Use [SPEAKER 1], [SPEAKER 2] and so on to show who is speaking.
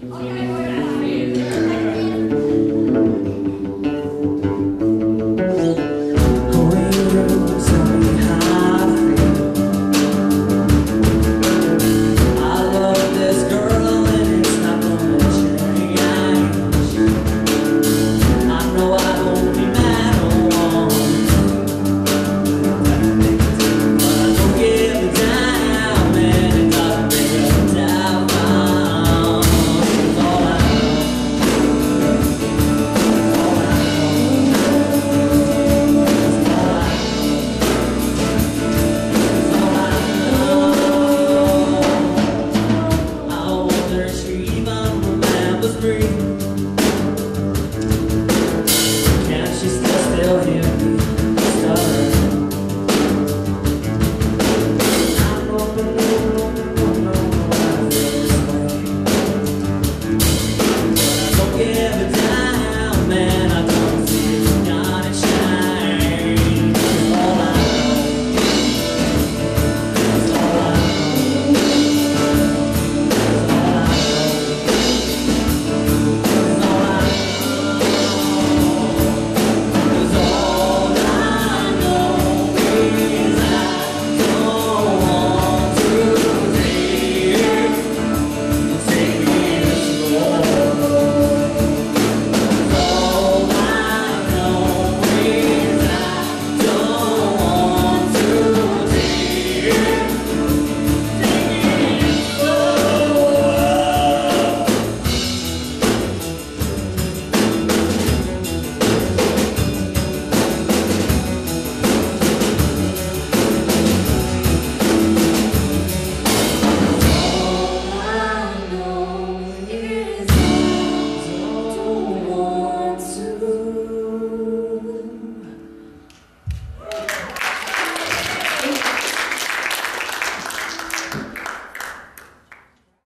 [SPEAKER 1] Okay.